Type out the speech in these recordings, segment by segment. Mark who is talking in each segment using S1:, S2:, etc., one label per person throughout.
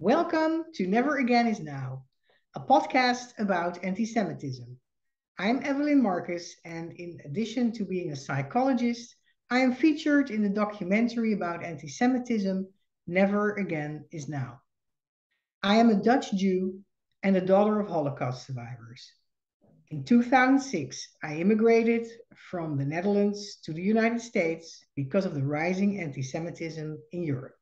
S1: Welcome to Never Again is Now, a podcast about anti Semitism. I'm Evelyn Marcus, and in addition to being a psychologist, I am featured in the documentary about anti Semitism, Never Again is Now. I am a Dutch Jew and a daughter of Holocaust survivors. In 2006, I immigrated from the Netherlands to the United States because of the rising anti Semitism in Europe.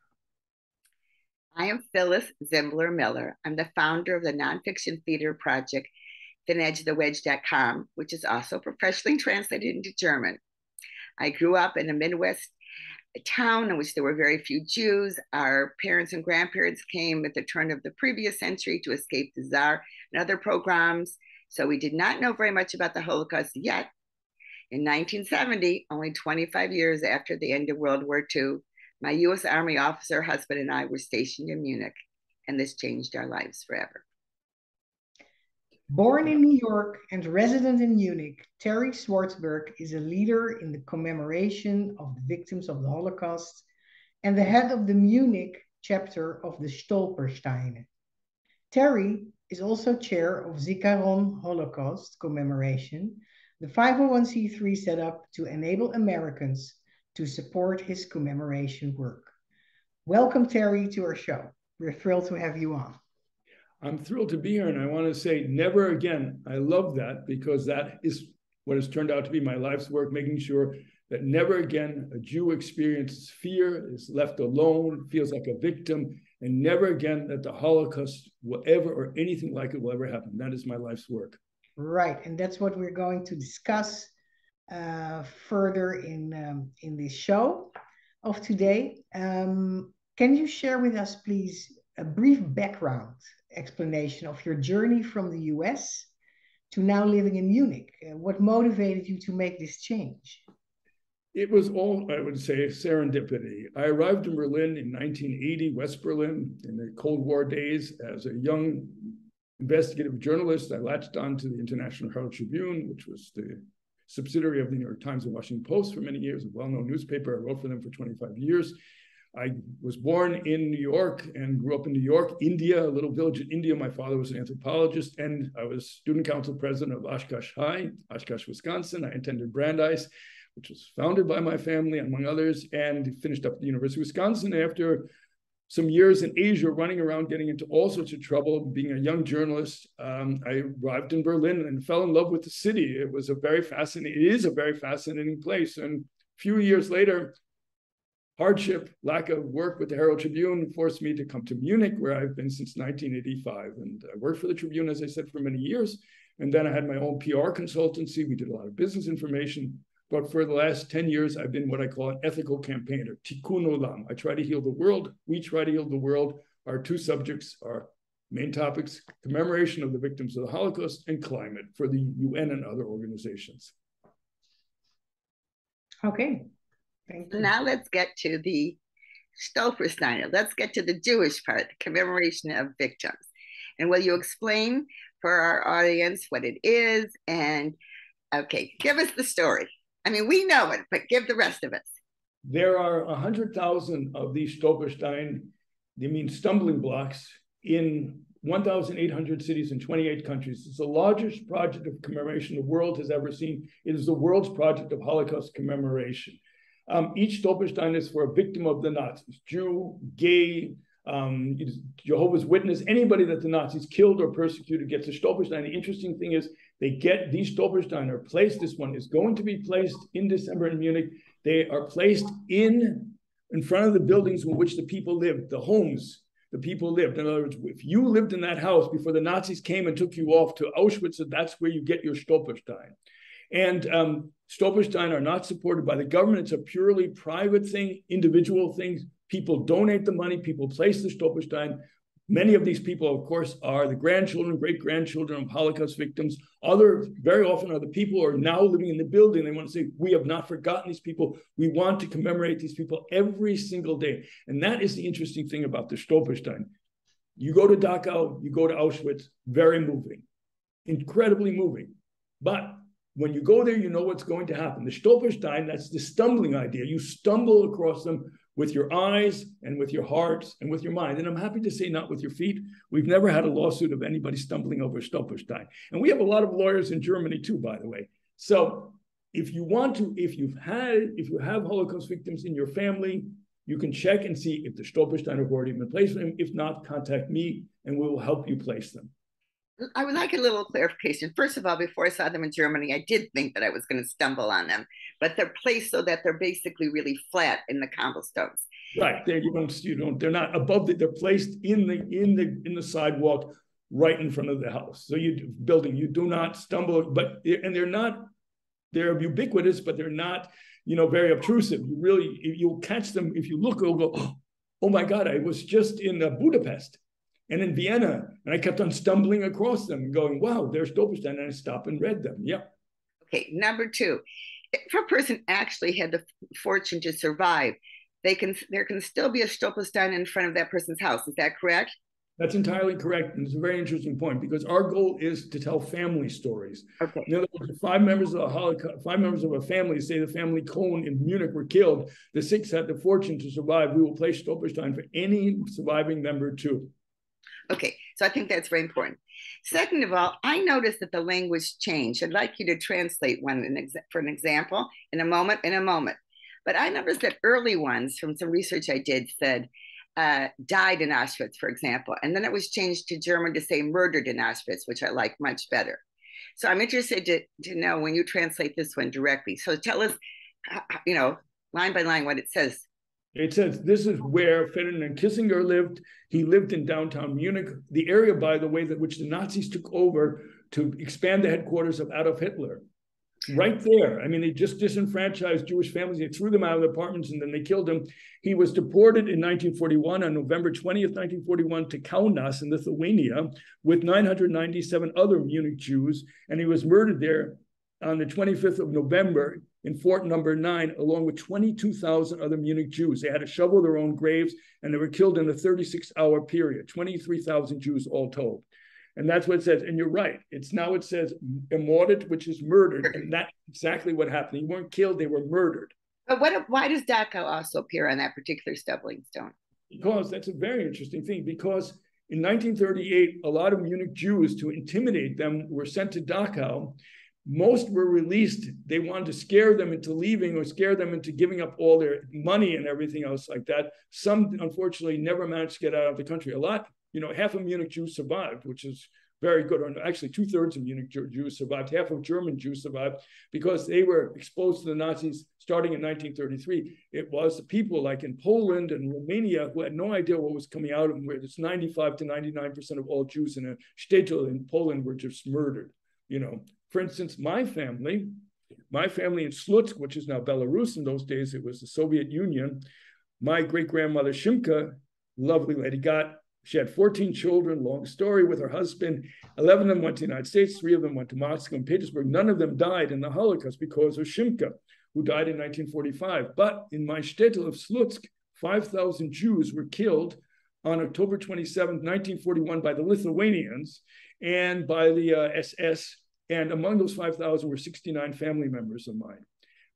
S2: I am Phyllis Zimbler Miller. I'm the founder of the nonfiction theater project, ThinEdgeTheWedge.com, which is also professionally translated into German. I grew up in a Midwest town in which there were very few Jews. Our parents and grandparents came at the turn of the previous century to escape the Tsar and other pogroms. So we did not know very much about the Holocaust yet. In 1970, only 25 years after the end of World War II, my US Army officer husband and I were stationed in Munich, and this changed our lives forever.
S1: Born in New York and resident in Munich, Terry Swartzberg is a leader in the commemoration of the victims of the Holocaust and the head of the Munich chapter of the Stolpersteine. Terry is also chair of Zikaron Holocaust Commemoration, the 501c3 set up to enable Americans to support his commemoration work. Welcome, Terry, to our show. We're thrilled to have you on.
S3: I'm thrilled to be here, and I want to say never again. I love that because that is what has turned out to be my life's work, making sure that never again a Jew experiences fear, is left alone, feels like a victim, and never again that the Holocaust will ever or anything like it will ever happen. That is my life's work.
S1: Right, and that's what we're going to discuss uh, further in um, in this show of today. Um, can you share with us, please, a brief background explanation of your journey from the US to now living in Munich? Uh, what motivated you to make this change?
S3: It was all, I would say, serendipity. I arrived in Berlin in 1980, West Berlin, in the Cold War days as a young investigative journalist. I latched on to the International Herald Tribune, which was the subsidiary of the New York Times and Washington Post for many years, a well-known newspaper. I wrote for them for 25 years. I was born in New York and grew up in New York, India, a little village in India. My father was an anthropologist, and I was student council president of Oshkosh High, Oshkosh, Wisconsin. I attended Brandeis, which was founded by my family, among others, and finished up at the University of Wisconsin after some years in Asia, running around, getting into all sorts of trouble, being a young journalist. Um, I arrived in Berlin and fell in love with the city. It was a very fascinating, it is a very fascinating place. And a few years later, hardship, lack of work with the Herald Tribune forced me to come to Munich, where I've been since 1985. And I worked for the Tribune, as I said, for many years. And then I had my own PR consultancy. We did a lot of business information. But for the last 10 years, I've been what I call an ethical campaigner, tikkun olam. I try to heal the world. We try to heal the world. Our two subjects are main topics, commemoration of the victims of the Holocaust and climate for the UN and other organizations.
S1: Okay.
S2: Thank you. Now let's get to the Stolpersteiner. Let's get to the Jewish part, the commemoration of victims. And will you explain for our audience what it is? And okay, give us the story. I mean, we know it, but give the rest of us.
S3: There are 100,000 of these Stolperstein, they mean stumbling blocks, in 1,800 cities in 28 countries. It's the largest project of commemoration the world has ever seen. It is the world's project of Holocaust commemoration. Um, each Stolperstein is for a victim of the Nazis, Jew, gay, um, Jehovah's Witness, anybody that the Nazis killed or persecuted gets a Stolperstein. The interesting thing is they get these Stolperstein are placed. This one is going to be placed in December in Munich. They are placed in in front of the buildings in which the people lived, the homes the people lived. In other words, if you lived in that house before the Nazis came and took you off to Auschwitz, that's where you get your Stolperstein. And um, Stolperstein are not supported by the government. It's a purely private thing, individual things. People donate the money, people place the Stolperstein. Many of these people, of course, are the grandchildren, great grandchildren of Holocaust victims. Other, very often, are the people who are now living in the building. They want to say, We have not forgotten these people. We want to commemorate these people every single day. And that is the interesting thing about the Stolperstein. You go to Dachau, you go to Auschwitz, very moving, incredibly moving. But when you go there, you know what's going to happen. The Stolperstein, that's the stumbling idea. You stumble across them with your eyes and with your hearts and with your mind. And I'm happy to say, not with your feet. We've never had a lawsuit of anybody stumbling over Stolperstein. And we have a lot of lawyers in Germany too, by the way. So if you want to, if you've had, if you have Holocaust victims in your family, you can check and see if the Stolperstein have already been placed for them. If not, contact me and we will help you place them.
S2: I would like a little clarification. First of all, before I saw them in Germany, I did think that I was going to stumble on them, but they're placed so that they're basically really flat in the cobblestones.
S3: Right. They you don't you don't they're not above the they're placed in the in the in the sidewalk right in front of the house. So you building you do not stumble, but and they're not they're ubiquitous, but they're not you know very obtrusive. You really you'll catch them if you look. You'll go, oh my God! I was just in uh, Budapest and in Vienna, and I kept on stumbling across them and going, wow, there's Stolperstein, and I stopped and read them. Yeah.
S2: Okay, number two, if a person actually had the fortune to survive, they can there can still be a Stolperstein in front of that person's house. Is that correct?
S3: That's entirely correct. And it's a very interesting point because our goal is to tell family stories.
S2: Okay.
S3: In other words, five members of a Holocaust, five members of a family, say the family Cohn in Munich were killed, the six had the fortune to survive. We will place Stolperstein for any surviving member too.
S2: Okay, so I think that's very important. Second of all, I noticed that the language changed. I'd like you to translate one for an example in a moment, in a moment. But I noticed that early ones from some research I did said uh, died in Auschwitz, for example. And then it was changed to German to say murdered in Auschwitz, which I like much better. So I'm interested to, to know when you translate this one directly. So tell us, you know, line by line what it says
S3: it says this is where Ferdinand Kissinger lived. He lived in downtown Munich, the area, by the way, that which the Nazis took over to expand the headquarters of Adolf Hitler. Right there. I mean, they just disenfranchised Jewish families. They threw them out of the apartments and then they killed him. He was deported in 1941 on November 20th, 1941 to Kaunas in Lithuania with 997 other Munich Jews. And he was murdered there on the 25th of November in fort number nine, along with 22,000 other Munich Jews. They had to shovel their own graves and they were killed in a 36 hour period, 23,000 Jews all told. And that's what it says. And you're right. It's now it says ermordet, which is murdered. And that's exactly what happened. They weren't killed, they were murdered.
S2: But what, why does Dachau also appear on that particular stumbling stone?
S3: Because that's a very interesting thing. Because in 1938, a lot of Munich Jews, to intimidate them, were sent to Dachau most were released. They wanted to scare them into leaving or scare them into giving up all their money and everything else like that. Some, unfortunately, never managed to get out of the country. A lot, you know, half of Munich Jews survived, which is very good. Or Actually, two thirds of Munich Jews survived. Half of German Jews survived because they were exposed to the Nazis starting in 1933. It was the people like in Poland and Romania who had no idea what was coming out of them, where it's 95 to 99% of all Jews in a shtetl in Poland were just murdered. You know, for instance, my family, my family in Slutsk, which is now Belarus, in those days it was the Soviet Union, my great grandmother Shimka, lovely lady, got she had 14 children, long story, with her husband. 11 of them went to the United States, three of them went to Moscow and Petersburg. None of them died in the Holocaust because of Shimka, who died in 1945. But in my shtetl of Slutsk, 5,000 Jews were killed on October 27, 1941, by the Lithuanians and by the uh, SS and among those 5,000 were 69 family members of mine.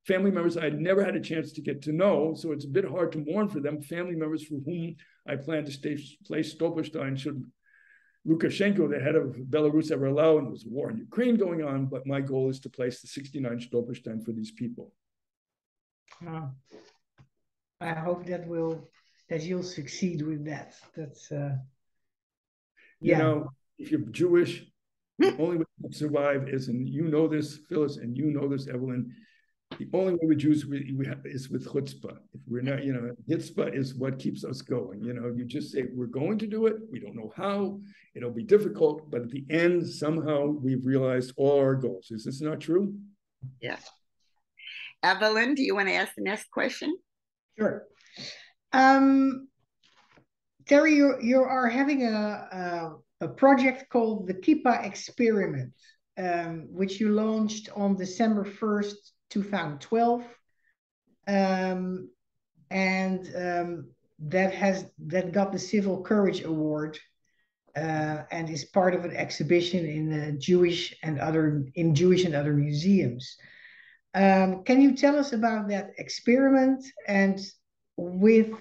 S3: Family members I had never had a chance to get to know, so it's a bit hard to mourn for them. Family members for whom I plan to stay, place Stolperstein should Lukashenko, the head of Belarus, ever allow. And there's a war in Ukraine going on, but my goal is to place the 69 Stolperstein for these people.
S1: Uh, I hope that will that you'll succeed with that. That's uh,
S3: yeah. You know, if you're Jewish, the only way survive is, and you know this, Phyllis, and you know this, Evelyn. The only way we Jews we, we have, is with chutzpah. If we're not, you know, chutzpah is what keeps us going. You know, you just say we're going to do it. We don't know how. It'll be difficult, but at the end, somehow we've realized all our goals. Is this not true?
S2: Yes. Evelyn, do you want to ask the next question?
S1: Sure. Um, Terry, you, you are having a, a a project called the Kippah Experiment, um, which you launched on December 1st, 2012. Um, and um, that has that got the Civil Courage Award uh, and is part of an exhibition in uh, Jewish and other in Jewish and other museums. Um, can you tell us about that experiment and with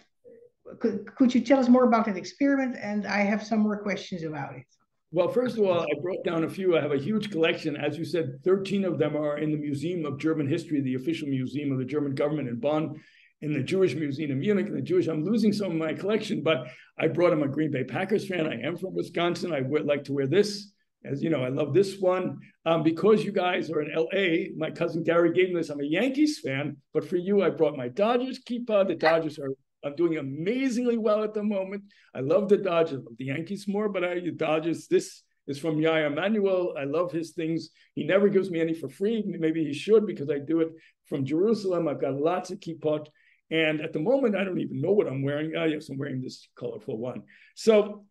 S1: could, could you tell us more about that experiment? And I have some more questions about it.
S3: Well, first of all, I brought down a few. I have a huge collection. As you said, 13 of them are in the Museum of German History, the official museum of the German government in Bonn, in the Jewish Museum in Munich, and the Jewish. I'm losing some of my collection, but I brought him a Green Bay Packers fan. I am from Wisconsin. I would like to wear this. As you know, I love this one. Um, because you guys are in LA, my cousin Gary gave me this. I'm a Yankees fan, but for you, I brought my Dodgers kippah. The Dodgers are I'm doing amazingly well at the moment. I love the Dodgers, the Yankees more, but I the Dodgers. This is from Yair Emanuel. I love his things. He never gives me any for free. Maybe he should because I do it from Jerusalem. I've got lots of kippot. And at the moment, I don't even know what I'm wearing. Oh, yes, I'm wearing this colorful one. So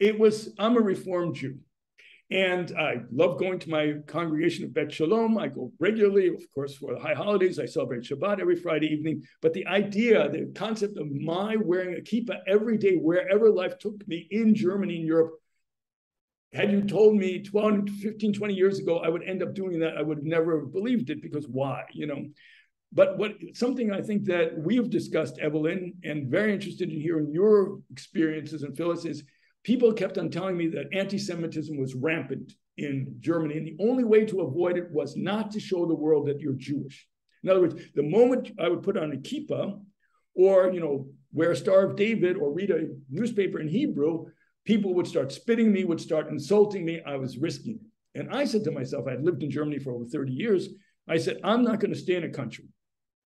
S3: it was, I'm a Reformed Jew. And I love going to my congregation of Bet Shalom. I go regularly, of course, for the high holidays. I celebrate Shabbat every Friday evening. But the idea, the concept of my wearing a kippah every day, wherever life took me in Germany and Europe, had you told me 12, 15, 20 years ago, I would end up doing that. I would have never have believed it because why? You know, but what something I think that we've discussed, Evelyn, and very interested in hearing your experiences and Phyllis is people kept on telling me that anti-Semitism was rampant in Germany, and the only way to avoid it was not to show the world that you're Jewish. In other words, the moment I would put on a kippah, or you know, wear a Star of David, or read a newspaper in Hebrew, people would start spitting me, would start insulting me. I was risking it. And I said to myself, I'd lived in Germany for over 30 years. I said, I'm not going to stay in a country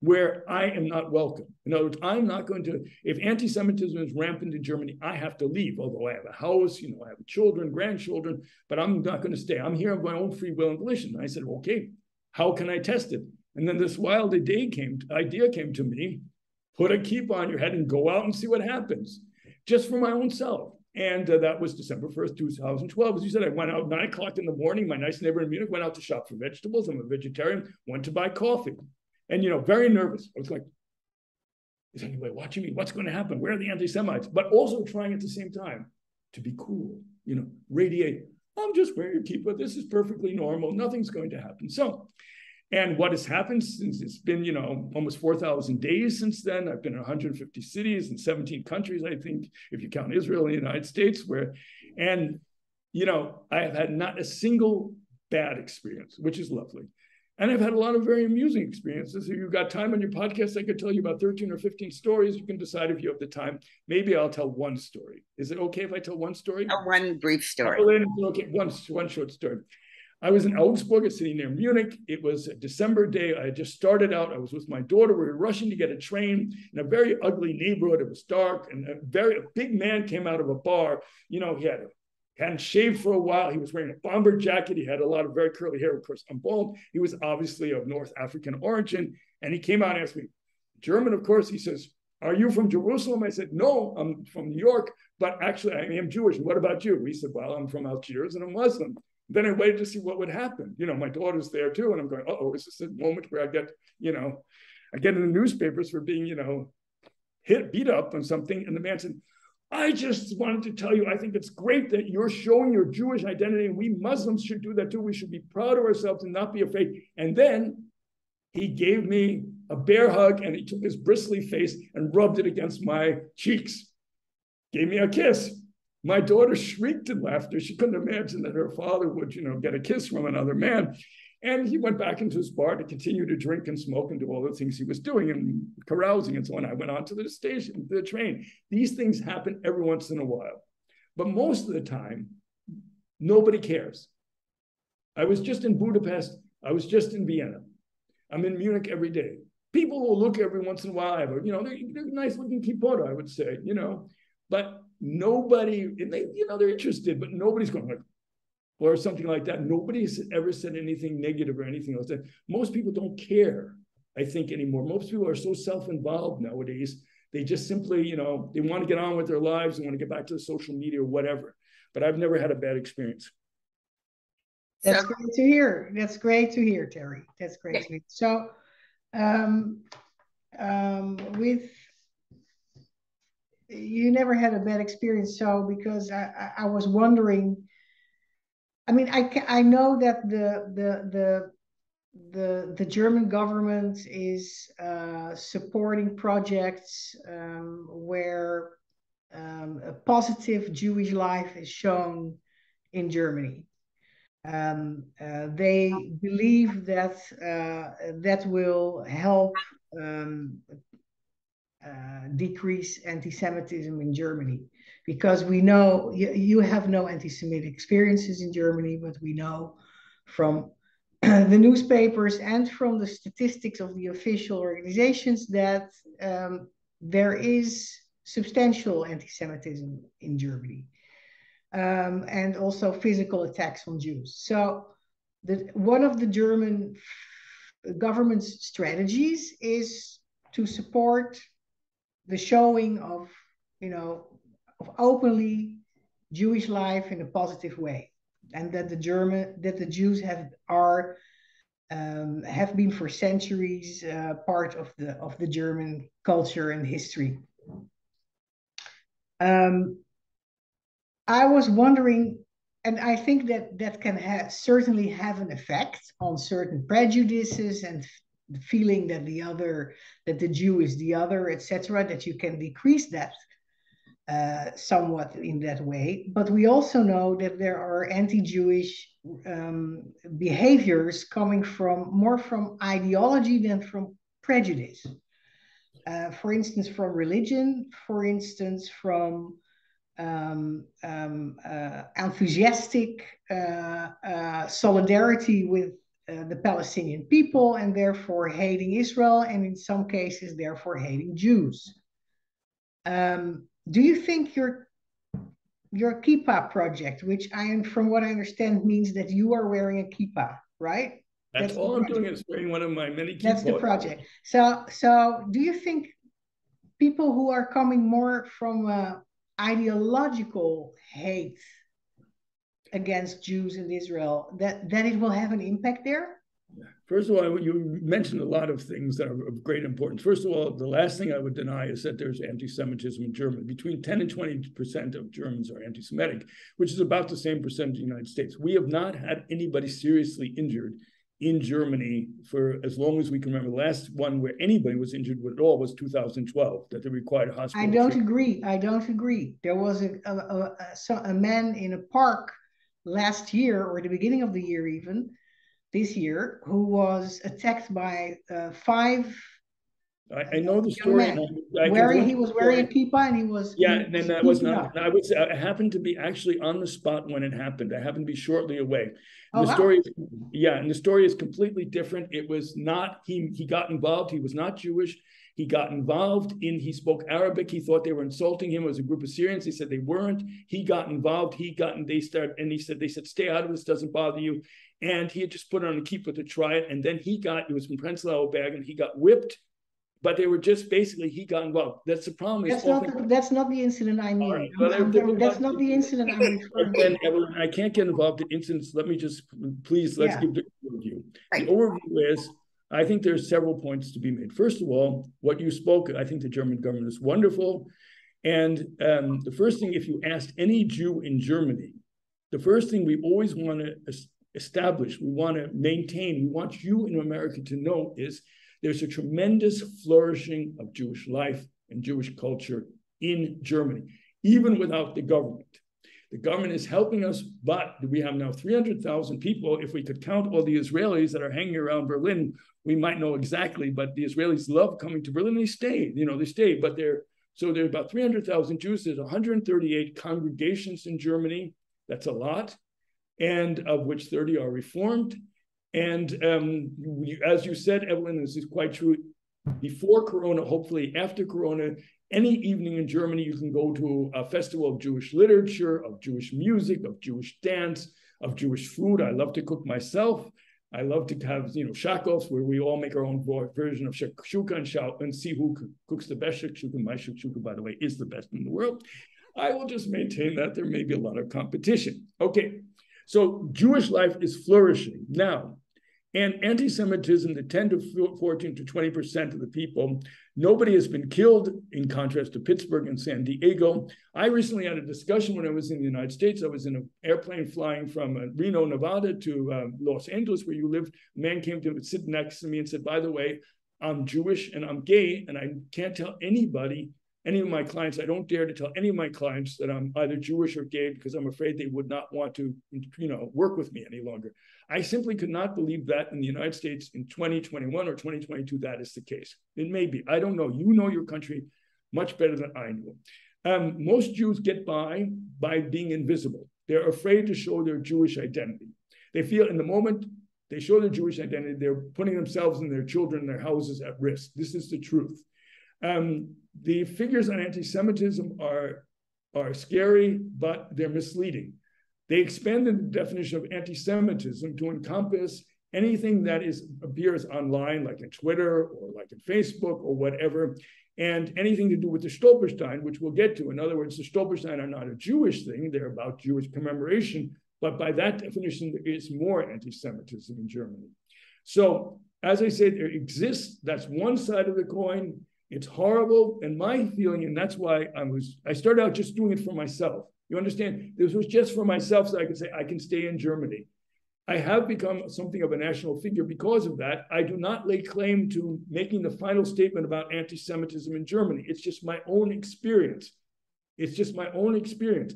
S3: where I am not welcome. In other words, I'm not going to, if anti Semitism is rampant in Germany, I have to leave, although I have a house, you know, I have children, grandchildren, but I'm not going to stay. I'm here of my own free will and volition. And I said, okay, how can I test it? And then this wild idea came, idea came to me put a kippah on your head and go out and see what happens, just for my own self. And uh, that was December 1st, 2012. As you said, I went out nine o'clock in the morning. My nice neighbor in Munich went out to shop for vegetables. I'm a vegetarian, went to buy coffee and you know, very nervous. I was like, is anybody watching me? What's going to happen? Where are the anti-Semites? But also trying at the same time to be cool, you know, radiate. I'm just wearing a kippah. This is perfectly normal. Nothing's going to happen. So, and what has happened since it's been, you know, almost 4,000 days since then. I've been in 150 cities and 17 countries, I think, if you count Israel and the United States, where, and, you know, I have had not a single bad experience, which is lovely. And I've had a lot of very amusing experiences. If you've got time on your podcast, I could tell you about 13 or 15 stories. You can decide if you have the time. Maybe I'll tell one story. Is it okay if I tell one story?
S2: One brief story.
S3: Okay, one, one short story. I was in Augsburg, a city near Munich. It was a December day. I had just started out. I was with my daughter. We were rushing to get a train in a very ugly neighborhood. It was dark, and a very a big man came out of a bar. You know, he had a hadn't shaved for a while. He was wearing a bomber jacket. He had a lot of very curly hair. Of course, I'm bald. He was obviously of North African origin. And he came out and asked me, German, of course. He says, Are you from Jerusalem? I said, No, I'm from New York, but actually, I am Jewish. What about you? He said, Well, I'm from Algiers and I'm Muslim. Then I waited to see what would happen. You know, my daughter's there too. And I'm going, Oh, is this a moment where I get, you know, I get in the newspapers for being, you know, hit, beat up on something. And the man said, I just wanted to tell you, I think it's great that you're showing your Jewish identity, and we Muslims should do that too. We should be proud of ourselves and not be afraid. And then he gave me a bear hug and he took his bristly face and rubbed it against my cheeks, gave me a kiss. My daughter shrieked in laughter. She couldn't imagine that her father would, you know, get a kiss from another man. And he went back into his bar to continue to drink and smoke and do all the things he was doing and carousing and so on. I went on to the station, the train. These things happen every once in a while. But most of the time, nobody cares. I was just in Budapest. I was just in Vienna. I'm in Munich every day. People will look every once in a while. I have a, you know, they're, they're nice looking kippot, I would say, you know, but nobody, and they, you know, they're interested, but nobody's going like, or something like that. Nobody's ever said anything negative or anything else. That most people don't care, I think, anymore. Most people are so self-involved nowadays. They just simply, you know, they want to get on with their lives. They want to get back to the social media or whatever. But I've never had a bad experience.
S1: That's so, great to hear. That's great to hear, Terry. That's great yeah. to hear. So, um, um, with you never had a bad experience. So, because I, I was wondering I mean, I I know that the the the the the German government is uh, supporting projects um, where um, a positive Jewish life is shown in Germany. Um, uh, they believe that uh, that will help um, uh, decrease anti-Semitism in Germany because we know you, you have no anti-Semitic experiences in Germany, but we know from the newspapers and from the statistics of the official organizations that um, there is substantial anti-Semitism in Germany, um, and also physical attacks on Jews. So, the, one of the German government's strategies is to support the showing of, you know, of openly Jewish life in a positive way and that the German that the Jews have are um, have been for centuries uh, part of the of the German culture and history. Um, I was wondering, and I think that that can have certainly have an effect on certain prejudices and the feeling that the other that the Jew is the other, etc. That you can decrease that uh, somewhat in that way. But we also know that there are anti-Jewish um, behaviors coming from more from ideology than from prejudice. Uh, for instance, from religion, for instance, from um, um, uh, enthusiastic uh, uh, solidarity with the Palestinian people and therefore hating Israel, and in some cases, therefore hating Jews. Um, do you think your your kippah project, which I am, from what I understand, means that you are wearing a kippah, right?
S3: That's, That's all I'm doing is wearing one of my many.
S1: That's the project. So, so do you think people who are coming more from uh, ideological hate against Jews and Israel that that it will have an impact there?
S3: First of all, you mentioned a lot of things that are of great importance. First of all, the last thing I would deny is that there's anti-Semitism in Germany. Between 10 and 20 percent of Germans are anti-Semitic, which is about the same percent in the United States. We have not had anybody seriously injured in Germany for as long as we can remember. The last one where anybody was injured at all was 2012, that they required hospital.
S1: I don't treatment. agree. I don't agree. There was a, a, a, a man in a park last year or the beginning of the year even this year who was attacked by uh, five.
S3: I, I, know the story.
S1: I, I wearing, he was wearing a kippah and he was.
S3: Yeah, and then that was not. I was. I happened to be actually on the spot when it happened. I happened to be shortly away. Oh, the wow. story, yeah, and the story is completely different. It was not he. He got involved. He was not Jewish. He got involved in, he spoke Arabic. He thought they were insulting him. It was a group of Syrians. He said they weren't. He got involved. He got, and they started, and he said, they said, stay out of this, doesn't bother you. And he had just put on a kippah to try it. And then he got, it was from Prenzlauer Berg, and he got whipped. But they were just basically, he got involved. That's the problem.
S1: That's, not the, that's not the incident I mean. Right. that's not the incident I'm referring
S3: Again, Evelyn, I can't get involved in incidents. Let me just, please, let's yeah. give the overview. Right. The overview is, I think there's several points to be made. First of all, what you spoke, I think the German government is wonderful. And um, the first thing, if you asked any Jew in Germany, the first thing we always want to establish, we want to maintain, we want you in America to know is there's a tremendous flourishing of Jewish life and Jewish culture in Germany, even without the government. The government is helping us, but we have now 300,000 people. If we could count all the Israelis that are hanging around Berlin we might know exactly, but the Israelis love coming to Berlin. They stay, you know, they stay, but they're so there are about 300,000 Jews. There's 138 congregations in Germany. That's a lot, and of which 30 are Reformed. And um, as you said, Evelyn, this is quite true. Before Corona, hopefully after Corona, any evening in Germany, you can go to a festival of Jewish literature, of Jewish music, of Jewish dance, of Jewish food. I love to cook myself. I love to have, you know, shakos where we all make our own version of shakshuka and and see who cooks the best shakshuka. My shakshuka, by the way, is the best in the world. I will just maintain that there may be a lot of competition. Okay, so Jewish life is flourishing. Now, and anti-Semitism, the 10 to 14 to 20% of the people, nobody has been killed in contrast to Pittsburgh and San Diego. I recently had a discussion when I was in the United States. I was in an airplane flying from uh, Reno, Nevada to uh, Los Angeles, where you live. A man came to sit next to me and said, by the way, I'm Jewish and I'm gay, and I can't tell anybody any of my clients, I don't dare to tell any of my clients that I'm either Jewish or gay because I'm afraid they would not want to, you know, work with me any longer. I simply could not believe that in the United States in 2021 or 2022 that is the case. It may be. I don't know. You know your country much better than I know. Um, most Jews get by by being invisible. They're afraid to show their Jewish identity. They feel in the moment they show their Jewish identity, they're putting themselves and their children and their houses at risk. This is the truth. Um, the figures on anti-Semitism are, are scary, but they're misleading. They expanded the definition of anti-Semitism to encompass anything that is appears online, like in Twitter or like in Facebook or whatever, and anything to do with the Stolperstein, which we'll get to. In other words, the Stolperstein are not a Jewish thing; they're about Jewish commemoration. But by that definition, there is more anti-Semitism in Germany. So, as I said, there exists. That's one side of the coin. It's horrible. And my feeling, and that's why I was, I started out just doing it for myself. You understand? This was just for myself so I could say, I can stay in Germany. I have become something of a national figure because of that. I do not lay claim to making the final statement about anti Semitism in Germany. It's just my own experience. It's just my own experience.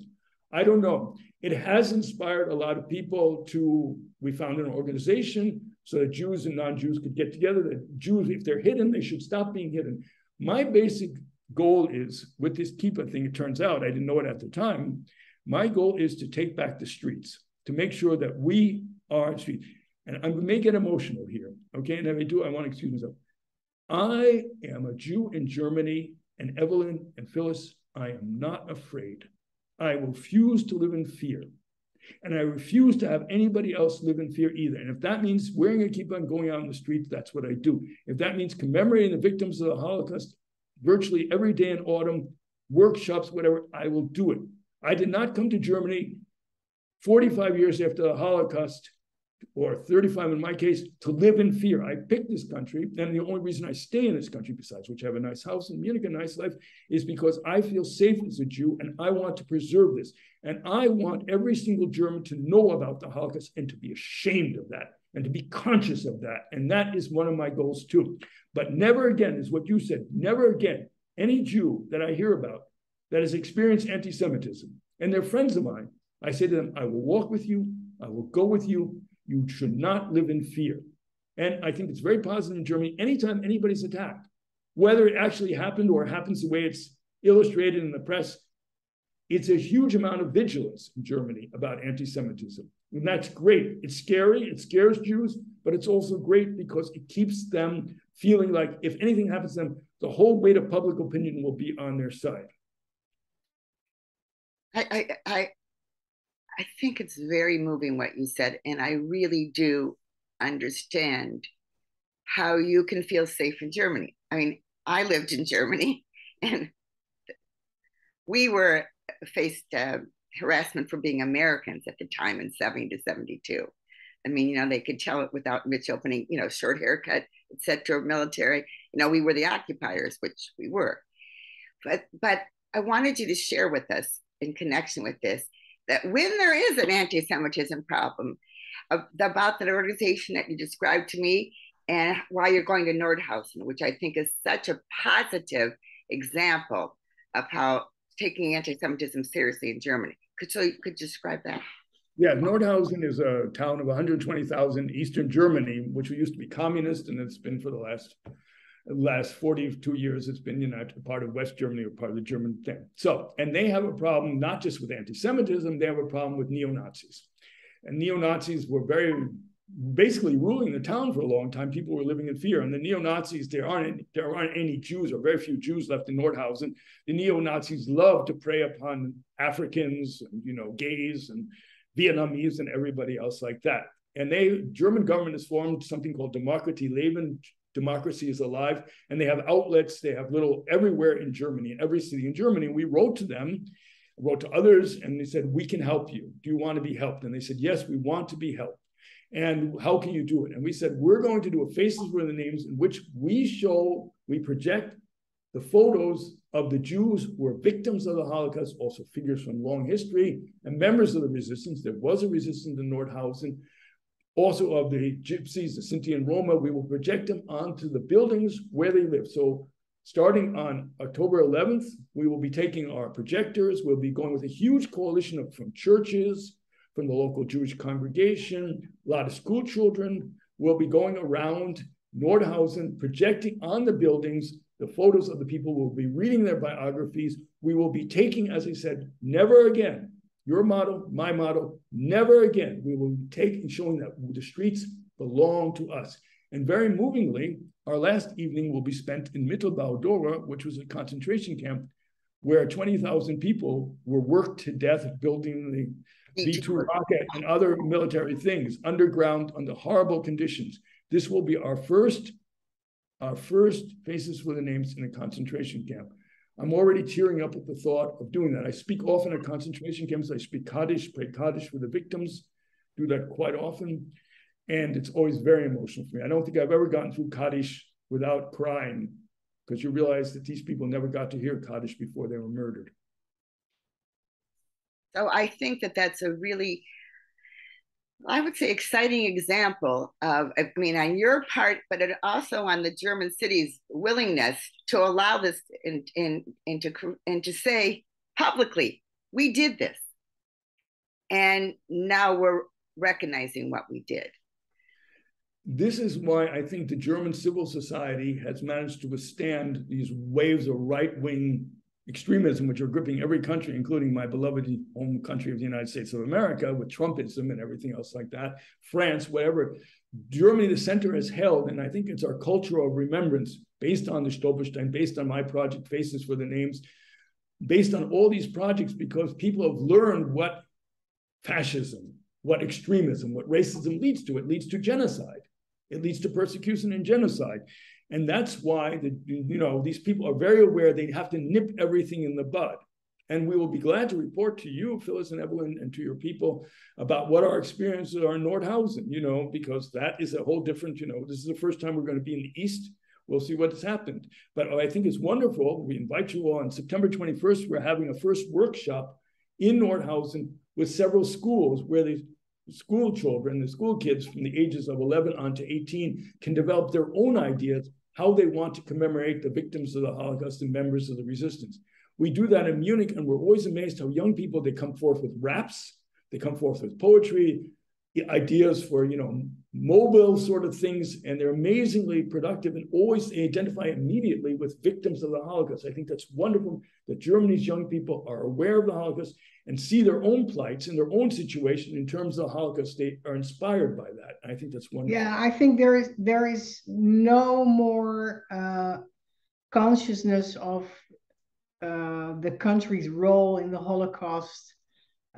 S3: I don't know. It has inspired a lot of people to, we found an organization so that Jews and non Jews could get together. That Jews, if they're hidden, they should stop being hidden. My basic goal is with this Kippah thing, it turns out, I didn't know it at the time. My goal is to take back the streets, to make sure that we are streets. And I'm going to emotional here. Okay. And if I do, I want to excuse myself. I am a Jew in Germany, and Evelyn and Phyllis, I am not afraid. I will refuse to live in fear. And I refuse to have anybody else live in fear either. And if that means wearing a kippah going out in the streets, that's what I do. If that means commemorating the victims of the Holocaust virtually every day in autumn, workshops, whatever, I will do it. I did not come to Germany 45 years after the Holocaust or 35 in my case, to live in fear. I picked this country, and the only reason I stay in this country, besides which I have a nice house in Munich, a nice life, is because I feel safe as a Jew and I want to preserve this. And I want every single German to know about the Holocaust and to be ashamed of that and to be conscious of that. And that is one of my goals too. But never again is what you said, never again, any Jew that I hear about that has experienced anti Semitism, and they're friends of mine, I say to them, I will walk with you, I will go with you, you should not live in fear. And I think it's very positive in Germany. Anytime anybody's attacked, whether it actually happened or happens the way it's illustrated in the press, it's a huge amount of vigilance in Germany about anti Semitism. And that's great. It's scary, it scares Jews, but it's also great because it keeps them feeling like if anything happens to them, the whole weight of public opinion will be on their side.
S2: I, I, I think it's very moving what you said. And I really do understand how you can feel safe in Germany. I mean, I lived in Germany and we were faced uh, harassment for being Americans at the time in 70 to 72. I mean, you know, they could tell it without Mitch opening, you know, short haircut, etc. military. You know, we were the occupiers, which we were. But but I wanted you to share with us in connection with this that when there is an anti Semitism problem, about that organization that you described to me and why you're going to Nordhausen, which I think is such a positive example of how taking anti Semitism seriously in Germany. Could so you could describe that?
S3: Yeah, Nordhausen is a town of 120,000 Eastern Germany, which used to be communist, and it's been for the last last 42 years, it's been you know part of West Germany or part of the German thing. So, and they have a problem not just with anti-Semitism, they have a problem with neo-Nazis. And neo-Nazis were very basically ruling the town for a long time. People were living in fear. And the neo-Nazis, there aren't any, there aren't any Jews or very few Jews left in Nordhausen. The neo-Nazis love to prey upon Africans and you know gays and Vietnamese and everybody else like that. And they German government has formed something called Demokratie Leben democracy is alive and they have outlets they have little everywhere in germany in every city in germany we wrote to them wrote to others and they said we can help you do you want to be helped and they said yes we want to be helped And how can you do it? And we said, we're going to do a Faces for the Names in which we show, we project the photos of the Jews who were victims of the Holocaust, also figures from long history and members of the resistance. There was a resistance in Nordhausen, also of the Gypsies, the Sinti and Roma. We will project them onto the buildings where they live. So starting on October 11th, we will be taking our projectors. We'll be going with a huge coalition of from churches, from the local Jewish congregation, a lot of school children. We'll be going around Nordhausen, projecting on the buildings the photos of the people. We'll be reading their biographies. We will be taking, as I said, never again. Your motto, my motto, never again. We will be taking, showing that the streets belong to us. And very movingly, our last evening will be spent in Mittelbau Dora, which was a concentration camp where 20,000 people were worked to death building the V2 rocket and other military things underground under horrible conditions. This will be our first, our first Faces for the Names in a concentration camp. I'm already tearing up at the thought of doing that. I speak often at concentration camps. I speak Kaddish, pray Kaddish for the victims, do that quite often. And it's always very emotional for me. I don't think I've ever gotten through Kaddish without crying because you realize that these people never got to hear Kaddish before they were murdered.
S2: So I think that that's a really, I would say, exciting example of, I mean, on your part, but it also on the German city's willingness to allow this and in, in, to, and to say publicly, we did this. And now we're recognizing what we did.
S3: This is why I think the German civil society has managed to withstand these waves of right wing extremism, which are gripping every country, including my beloved home country of the United States of America, with Trumpism and everything else like that, France, whatever. Germany, the center has held, and I think it's our culture of remembrance based on the Stolperstein, based on my project, Faces for the Names, based on all these projects, because people have learned what fascism, what extremism, what racism leads to. It leads to genocide. It leads to persecution and genocide. And that's why the, you know these people are very aware they have to nip everything in the bud. And we will be glad to report to you, Phyllis and Evelyn, and to your people about what our experiences are in Nordhausen, you know, because that is a whole different, you know, this is the first time we're going to be in the East. We'll see what has happened. But I think it's wonderful. We invite you all on September 21st. We're having a first workshop in Nordhausen with several schools where they school children, the school kids from the ages of 11 on to 18 can develop their own ideas how they want to commemorate the victims of the Holocaust and members of the resistance. We do that in Munich, and we're always amazed how young people they come forth with raps, they come forth with poetry, ideas for you know mobile sort of things, and they're amazingly productive and always identify immediately with victims of the Holocaust. I think that's wonderful that Germany's young people are aware of the Holocaust and see their own plights and their own situation in terms of the Holocaust. They are inspired by that. I think that's wonderful.
S1: Yeah, I think there is there is no more uh, consciousness of uh, the country's role in the Holocaust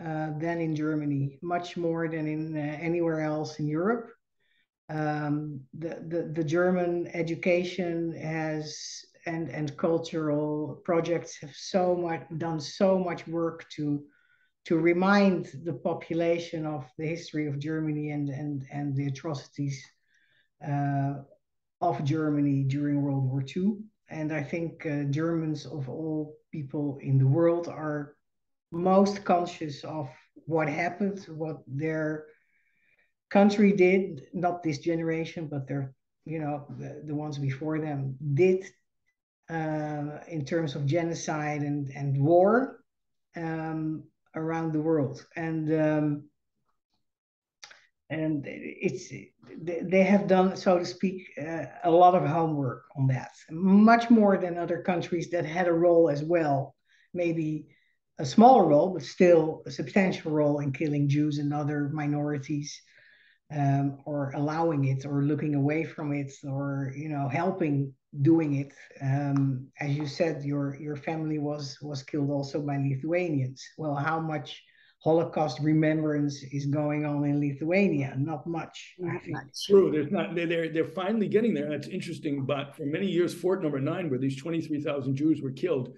S1: uh, than in Germany, much more than in uh, anywhere else in Europe. Um, the, the the German education has and and cultural projects have so much done so much work to to remind the population of the history of Germany and and and the atrocities uh, of Germany during World War II. And I think uh, Germans of all people in the world are most conscious of what happened, what their country did, not this generation, but their, you know, the, the ones before them did uh, in terms of genocide and, and war. Um, around the world and um, and it's they have done so to speak uh, a lot of homework on that much more than other countries that had a role as well maybe a smaller role but still a substantial role in killing jews and other minorities um, or allowing it or looking away from it or you know helping doing it. Um, as you said, your your family was was killed also by Lithuanians. Well, how much Holocaust remembrance is going on in Lithuania? Not much.
S2: Not much.
S3: True. There's not. They're they're finally getting there. That's interesting. But for many years, Fort Number Nine, where these twenty three thousand Jews were killed,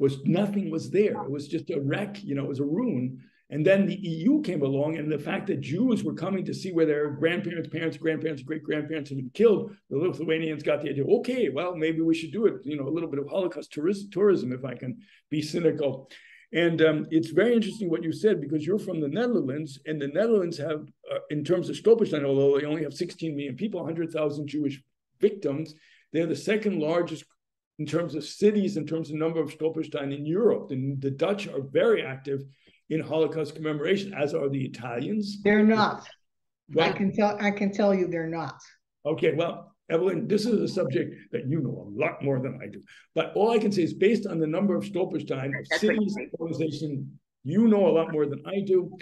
S3: was nothing was there. It was just a wreck. You know, it was a ruin. And then the EU came along, and the fact that Jews were coming to see where their grandparents, parents, grandparents, great grandparents had been killed, the Lithuanians got the idea. Okay, well, maybe we should do it. You know, a little bit of Holocaust tourism, if I can be cynical. And um, it's very interesting what you said because you're from the Netherlands, and the Netherlands have, uh, in terms of Stolperstein, although they only have 16 million people, 100,000 Jewish victims, they're the second largest in terms of cities, in terms of number of Stolperstein in Europe. And the Dutch are very active in Holocaust commemoration, as are the Italians.
S1: They're not. Well, I can tell. I can tell you, they're not.
S3: Okay, well, Evelyn, this is a subject that you know a lot more than I do. But all I can say is, based on the number of Stolperstein of cities, organization, you know a lot more than I do.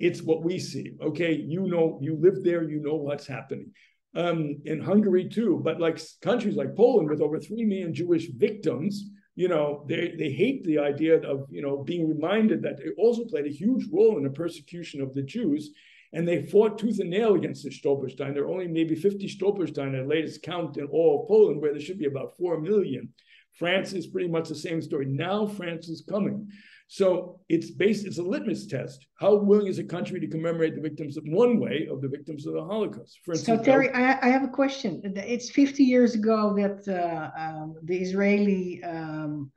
S3: It's what we see. Okay, you know, you live there, you know what's happening. Um, in Hungary too, but like countries like Poland with over three million Jewish victims, you know, they, they hate the idea of, you know, being reminded that they also played a huge role in the persecution of the Jews. And they fought tooth and nail against the Stolperstein. There are only maybe 50 Stolperstein at latest count in all of Poland, where there should be about 4 million. France is pretty much the same story. Now France is coming. So it's based, it's a litmus test. How willing is a country to commemorate the victims of one way of the victims of the Holocaust?
S1: For instance, so Terry, I, I have a question. It's 50 years ago that uh, um, the Israeli um,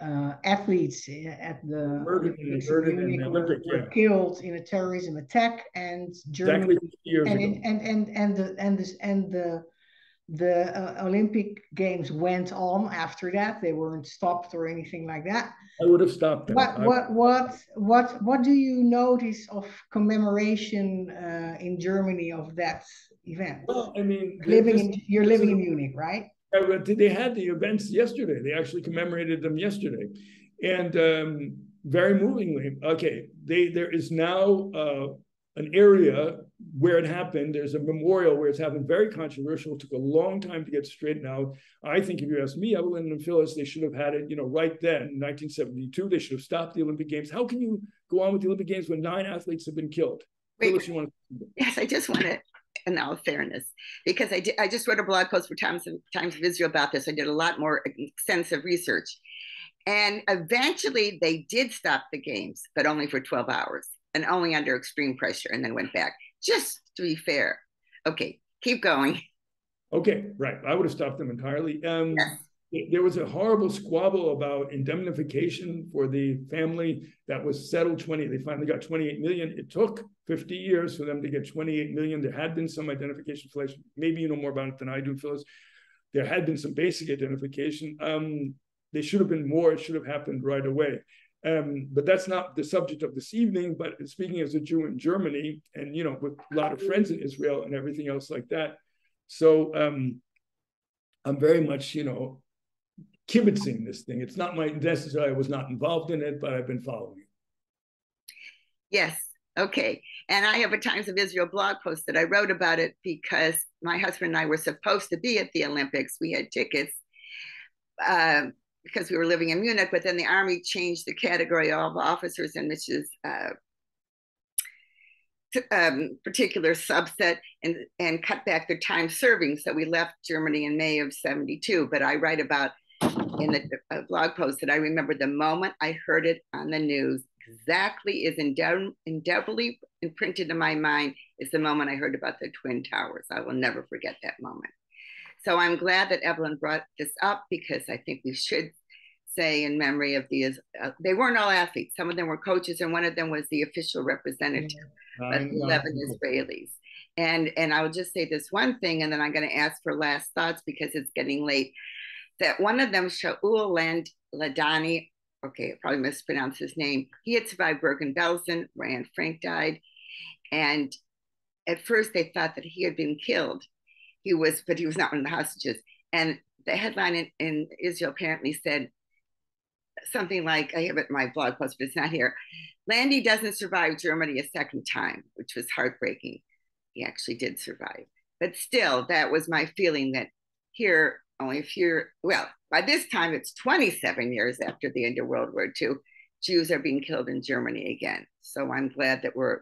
S1: uh, athletes at the
S3: murdered, murdered Munich
S1: were, were killed in a terrorism attack, and Germany
S3: exactly
S1: and, and, and and the and the and the the uh, Olympic Games went on after that. They weren't stopped or anything like that.
S3: I would have stopped them.
S1: What what what what what do you notice of commemoration uh, in Germany of that event?
S3: Well, I mean,
S1: living this, in you're living in Munich, right?
S3: They had the events yesterday. They actually commemorated them yesterday, and um, very movingly. Okay, they there is now uh, an area where it happened. There's a memorial where it's happened, very controversial. It took a long time to get straightened out. I think if you ask me, Evelyn and Phyllis, they should have had it, you know, right then, in 1972. They should have stopped the Olympic Games. How can you go on with the Olympic Games when nine athletes have been killed?
S2: Wait, Phyllis, you want to? Yes, I just want to and now fairness because I, did, I just wrote a blog post for Times of, Times of Israel about this. I did a lot more extensive research. And eventually they did stop the games, but only for 12 hours and only under extreme pressure and then went back, just to be fair. Okay, keep going.
S3: Okay, right. I would have stopped them entirely. Um, yes. There was a horrible squabble about indemnification for the family that was settled 20. They finally got 28 million. It took 50 years for them to get 28 million. There had been some identification. Maybe you know more about it than I do, Phyllis. There had been some basic identification. Um, there should have been more. It should have happened right away. Um, but that's not the subject of this evening. But speaking as a Jew in Germany, and you know, with a lot of friends in Israel and everything else like that, so um, I'm very much, you know, kibitzing this thing. It's not my necessarily I was not involved in it, but I've been following it.
S2: Yes. Okay. And I have a Times of Israel blog post that I wrote about it because my husband and I were supposed to be at the Olympics. We had tickets. Uh, because we were living in Munich, but then the army changed the category of officers in which is uh, um, particular subset and, and cut back their time serving. So we left Germany in May of 72. But I write about in the blog post that I remember the moment I heard it on the news exactly is indelibly imprinted in my mind is the moment I heard about the Twin Towers. I will never forget that moment. So I'm glad that Evelyn brought this up because I think we should say in memory of these. Uh, they weren't all athletes. Some of them were coaches, and one of them was the official representative yeah. of 11 Israelis. And and I will just say this one thing, and then I'm going to ask for last thoughts because it's getting late. That one of them, Shaul Land Ladany, okay, I probably mispronounced his name. He had survived Bergen-Belsen, where Anne Frank died, and at first they thought that he had been killed he was, but he was not one of the hostages. And the headline in, in Israel apparently said something like, I have it in my blog post, but it's not here. Landy doesn't survive Germany a second time, which was heartbreaking. He actually did survive. But still, that was my feeling that here, only a few, well, by this time, it's 27 years after the end of World War II, Jews are being killed in Germany again. So I'm glad that we're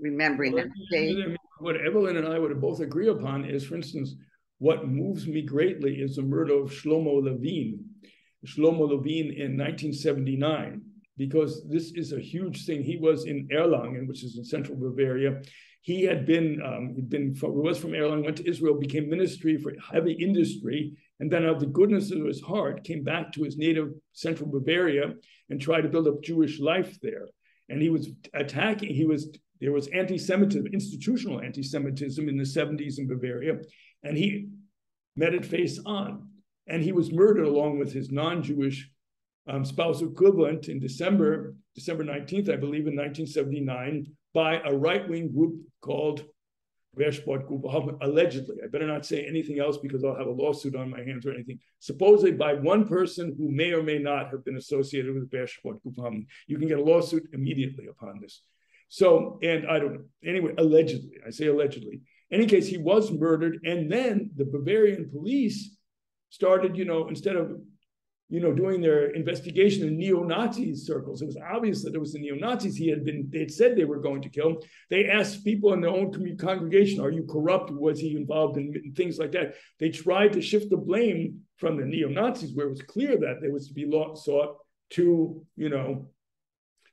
S2: remembering that they.
S3: What Evelyn and I would both agree upon is, for instance, what moves me greatly is the murder of Shlomo Lewin. Shlomo Lewin in 1979 because this is a huge thing. He was in Erlangen, which is in central Bavaria. He had been, um, he'd been from, was from Erlangen, went to Israel, became ministry for heavy industry, and then out of the goodness of his heart, came back to his native central Bavaria and tried to build up Jewish life there. And he was attacking, he was, there was anti-Semitism, institutional anti-Semitism in the 70s in Bavaria, and he met it face on. And he was murdered along with his non-Jewish um, spousal equivalent in December, December 19th, I believe, in 1979, by a right-wing group called Wehrsportgruppe, allegedly. I better not say anything else because I'll have a lawsuit on my hands or anything. Supposedly by one person who may or may not have been associated with Wehrsportgruppe. Um, you can get a lawsuit immediately upon this. So, and I don't know. Anyway, allegedly, I say allegedly. In any case, he was murdered. And then the Bavarian police started, you know, instead of you know, doing their investigation in neo-Nazi circles. It was obvious that it was the neo-Nazis he had been, they had said they were going to kill. They asked people in their own congregation, are you corrupt? Was he involved in, in things like that? They tried to shift the blame from the neo-Nazis where it was clear that there was to be sought to, you know,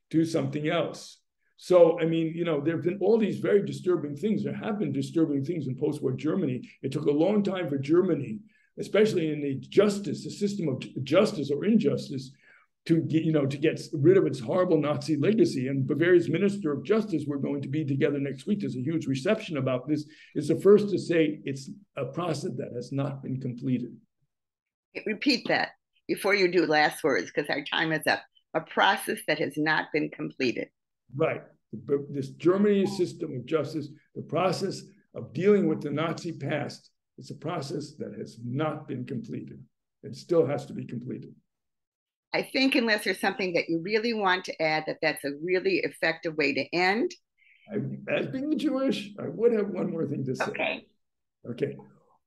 S3: do something else. So, I mean, you know, there have been all these very disturbing things. There have been disturbing things in post-war Germany. It took a long time for Germany especially in the justice, the system of justice or injustice, to get, you know, to get rid of its horrible Nazi legacy. And Bavaria's Minister of Justice, we're going to be together next week. There's a huge reception about this. Is the first to say it's a process that has not been completed.
S2: Repeat that before you do last words, because our time is up. A process that has not been completed.
S3: Right. This Germany system of justice, the process of dealing with the Nazi past it's a process that has not been completed. and still has to be completed.
S2: I think unless there's something that you really want to add, that that's a really effective way to end.
S3: I, as being Jewish, I would have one more thing to say.
S2: Okay.
S3: Okay.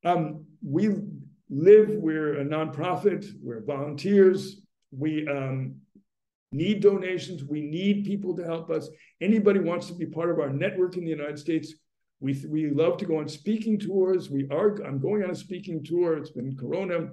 S3: Um, we live, we're a nonprofit, we're volunteers, we um, need donations, we need people to help us. Anybody wants to be part of our network in the United States, we, we love to go on speaking tours. We are, I'm going on a speaking tour. It's been Corona.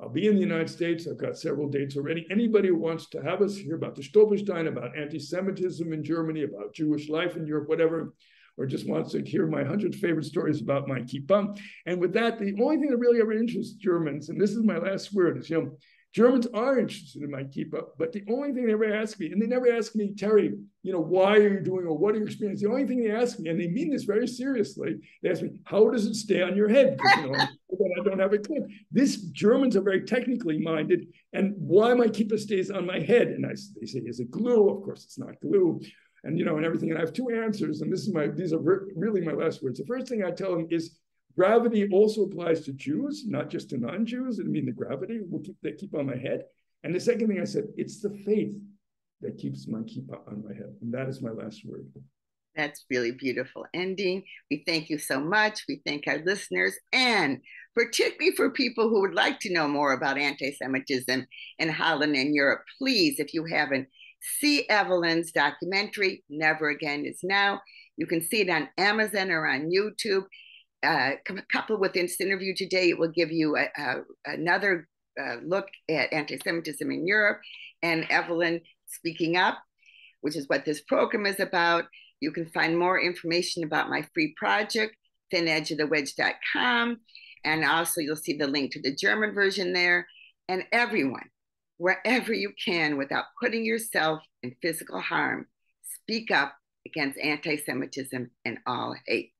S3: I'll be in the United States. I've got several dates already. Anybody who wants to have us hear about the Stolperstein, about anti-Semitism in Germany, about Jewish life in Europe, whatever, or just wants to hear my 100 favorite stories about my kippah. And with that, the only thing that really ever interests Germans, and this is my last word, is, you know, Germans are interested in my kippah, but the only thing they ever ask me, and they never ask me, Terry, you know, why are you doing or what are your experiences? The only thing they ask me, and they mean this very seriously, they ask me, how does it stay on your head? You know, I don't have a clip. This Germans are very technically minded, and why my kippah stays on my head? And I, they say, is it glue? Of course, it's not glue. And you know, and everything. And I have two answers, and this is my these are really my last words. The first thing I tell them is Gravity also applies to Jews, not just to non-Jews. I mean, the gravity will keep that keep on my head. And the second thing I said, it's the faith that keeps my keep on my head. And that is my last word.
S2: That's really beautiful ending. We thank you so much. We thank our listeners and particularly for people who would like to know more about anti-Semitism in Holland and Europe. Please, if you haven't, see Evelyn's documentary, Never Again is Now. You can see it on Amazon or on YouTube uh, coupled with this interview today, it will give you a, a, another uh, look at anti-Semitism in Europe and Evelyn speaking up, which is what this program is about. You can find more information about my free project, thinedgeofthewedge.com. And also you'll see the link to the German version there. And everyone, wherever you can, without putting yourself in physical harm, speak up against anti-Semitism and all hate.